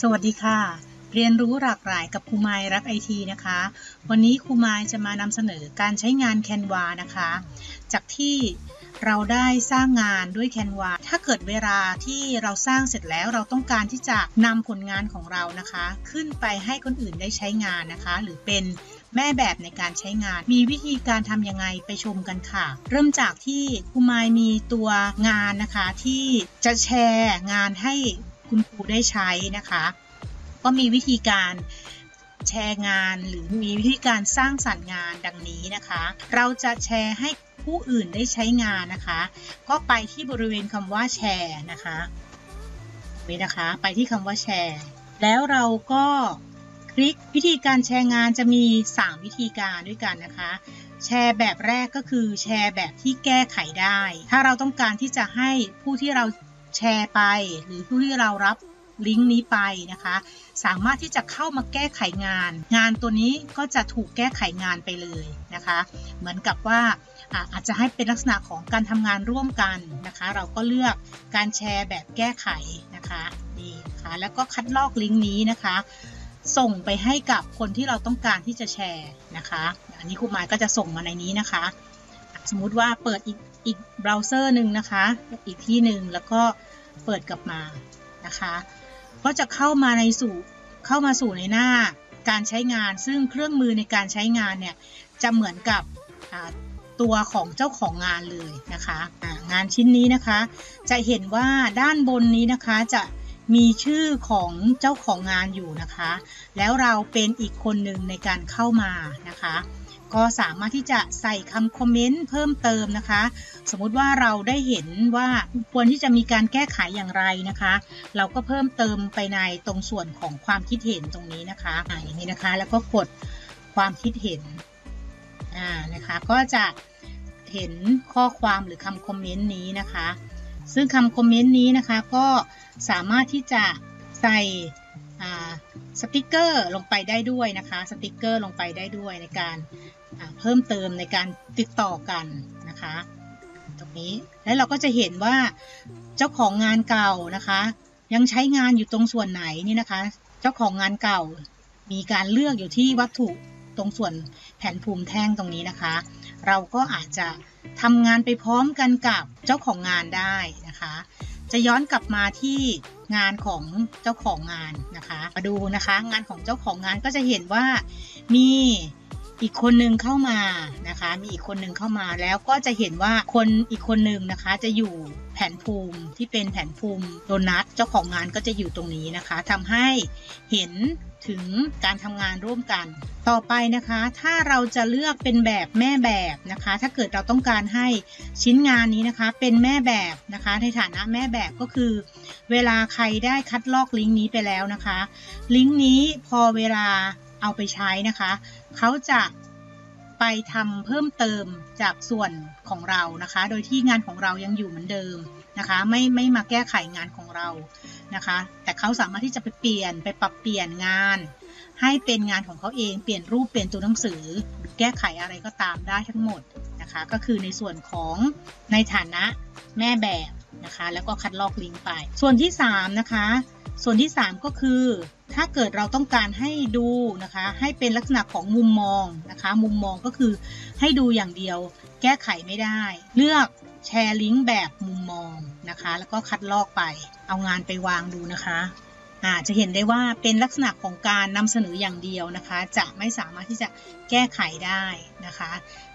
สวัสดีค่ะ เรียนรู้หลากหลายกับครูไมรักไอทีนะคะ วันนี้ครูไมจะมานำเสนอการใช้งานแคนวานะคะ จากที่เราได้สร้างงานด้วยแคนวาถ้าเกิดเวลาที่เราสร้างเสร็จแล้วเราต้องการที่จะนำผลงานของเรานะคะ ขึ้นไปให้คนอื่นได้ใช้งานนะคะ หรือเป็นแม่แบบในการใช้งาน มีวิธีการทำยังไงไปชมกันค่ะ เริ่มจากที่ครูไมมีตัวงานนะคะที่จะแชร์งานให้ คุณครูได้ใช้นะคะ ก็มีวิธีการแชร์งานหรือมีวิธีการสร้างสรรค์งานดังนี้นะคะ เราจะแชร์ให้ผู้อื่นได้ใช้งานนะคะ ก็ไปที่บริเวณคำว่าแชร์นะคะนี่นะคะ ไปที่คำว่าแชร์ แล้วเราก็คลิกวิธีการแชร์งานจะมี 3 วิธีการด้วยกันนะคะ แชร์แบบแรกก็คือแชร์แบบที่แก้ไขได้ ถ้าเราต้องการที่จะให้ผู้ที่เรา แชร์ไป หรือผู้ที่เรารับลิงก์นี้ไปนะคะ สามารถที่จะเข้ามาแก้ไขงาน งานตัวนี้ก็จะถูกแก้ไขงานไปเลยนะคะ เหมือนกับว่าอาจจะให้เป็นลักษณะของการทำงานร่วมกันนะคะ เราก็เลือกการแชร์แบบแก้ไขนะคะนี่นะคะแล้วก็คัดลอกลิงก์นี้นะคะ ส่งไปให้กับคนที่เราต้องการที่จะแชร์นะคะ อันนี้ครูหมายก็จะส่งมาในนี้นะคะ สมมุติว่าเปิดอีกอีกเบราว์เซอร์หนึ่งนะคะ อีกที่หนึ่งแล้วก็เปิดกลับมานะคะ ก็จะเข้ามาในสู่เข้ามาสู่ในหน้าการใช้งาน ซึ่งเครื่องมือในการใช้งานเนี่ยจะเหมือนกับตัวของเจ้าของงานเลยนะคะงานชิ้นนี้นะคะ จะเห็นว่าด้านบนนี้นะคะจะมีชื่อของเจ้าของงานอยู่นะคะ แล้วเราเป็นอีกคนหนึ่งในการเข้ามานะคะ ก็สามารถที่จะใส่คำคอมเมนต์เพิ่มเติมนะคะ สมมติว่าเราได้เห็นว่าควรที่จะมีการแก้ไขอย่างไรนะคะ เราก็เพิ่มเติมไปในตรงส่วนของความคิดเห็นตรงนี้นะคะออย่างนี้นะคะ แล้วก็กดความคิดเห็นอ่านะคะ ก็จะเห็นข้อความหรือคำคอมเมนต์นี้นะคะ ซึ่งคำคอมเมนต์นี้นะคะก็สามารถที่จะใส่สติกเกอร์ลงไปได้ด้วยนะคะ สติกเกอร์ลงไปได้ด้วยในการ เพิ่มเติมในการติดต่อกันนะคะ ตรงนี้แล้วเราก็จะเห็นว่าเจ้าของงานเก่านะคะ ยังใช้งานอยู่ตรงส่วนไหนนี่นะคะ เจ้าของงานเก่ามีการเลือกอยู่ที่วัตถุตรงส่วนแผ่นภูมิแท่งตรงนี้นะคะ เราก็อาจจะทำงานไปพร้อมกันกับเจ้าของงานได้นะคะ จะย้อนกลับมาที่งานของเจ้าของงานนะคะ มาดูนะคะ งานของเจ้าของงานก็จะเห็นว่ามี อีกคนหนึ่งเข้ามานะคะ มีอีกคนหนึ่งเข้ามาแล้วก็จะเห็นว่าคนอีกคนหนึ่งนะคะจะอยู่แผนภูมิที่เป็นแผนภูมิโดนัทเจ้าของงานก็จะอยู่ตรงนี้นะคะทำให้เห็นถึงการทำงานร่วมกัน ต่อไปนะคะ ถ้าเราจะเลือกเป็นแบบแม่แบบนะคะ ถ้าเกิดเราต้องการให้ชิ้นงานนี้นะคะ เป็นแม่แบบนะคะ ในฐานะแม่แบบก็คือ เวลาใครได้คัดลอกลิงก์นี้ไปแล้วนะคะ ลิงก์นี้พอเวลา เอาไปใช้นะคะ เขาจะไปทำเพิ่มเติมจากส่วนของเรานะคะ โดยที่งานของเรายังอยู่เหมือนเดิมนะคะ ไม่ไม่มาแก้ไขงานของเรานะคะ แต่เขาสามารถที่จะไปเปลี่ยนไปปรับเปลี่ยนงาน ให้เป็นงานของเขาเองเปลี่ยนรูปเปลี่ยนตัวหนังสือ แก้ไขอะไรก็ตามได้ทั้งหมดนะคะ ก็คือในส่วนของในฐานะแม่แบบนะคะ แล้วก็คัดลอกลิงก์ไป ส่วนที่3นะคะ ส่วนที่ 3 ก็คือ ถ้าเกิดเราต้องการให้ดูนะคะ ให้เป็นลักษณะของมุมมองนะคะ มุมมองก็คือให้ดูอย่างเดียว แก้ไขไม่ได้ เลือกแชร์ลิงก์แบบมุมมองนะคะ แล้วก็คัดลอกไป เอางานไปวางดูนะคะอาจะเห็นได้ว่าเป็นลักษณะของการนำเสนออย่างเดียวนะคะ จะไม่สามารถที่จะแก้ไขได้นะคะ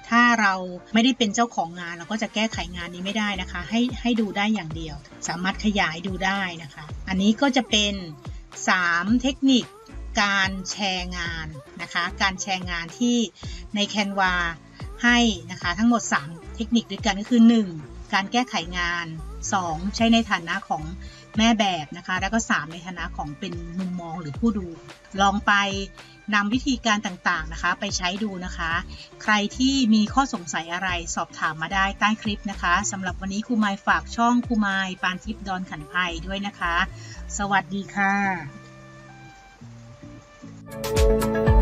ถ้าเราไม่ได้เป็นเจ้าของงานเราก็จะแก้ไขงานนี้ไม่ได้นะคะ ให้ให้ดูได้อย่างเดียว สามารถขยายดูได้นะคะ อันนี้ก็จะเป็น 3 เทคนิคการแชร์งานนะคะ การแชร์งานที่ใน Canva ให้นะคะทั้งหมด 3 เทคนิคด้วยกันก็คือ 1. การแก้ไขงาน 2. ใช้ในฐานะของ แม่แบบนะคะ แล้วก็ 3 ในฐานะของเป็นมุมมองหรือผู้ดู ลองไปนำวิธีการต่างๆนะคะ ไปใช้ดูนะคะ ใครที่มีข้อสงสัยอะไรสอบถามมาได้ใต้คลิปนะคะสำหรับวันนี้ครูไมฝากช่องครูไมปานทิพย์ดอนขันภัยด้วยนะคะ สวัสดีค่ะ